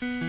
Mm-hmm.